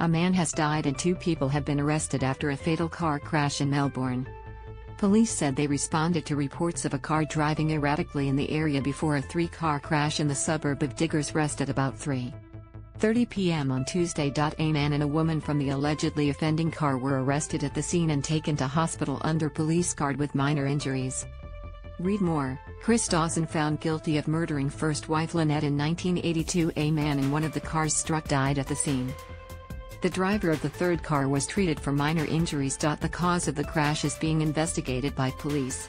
A man has died and two people have been arrested after a fatal car crash in Melbourne. Police said they responded to reports of a car driving erratically in the area before a three-car crash in the suburb of Diggers Rest at about 3.30 p.m. on Tuesday. A man and a woman from the allegedly offending car were arrested at the scene and taken to hospital under police guard with minor injuries. Read more. Chris Dawson found guilty of murdering first wife Lynette in 1982. A man in one of the cars struck died at the scene. The driver of the third car was treated for minor injuries. The cause of the crash is being investigated by police.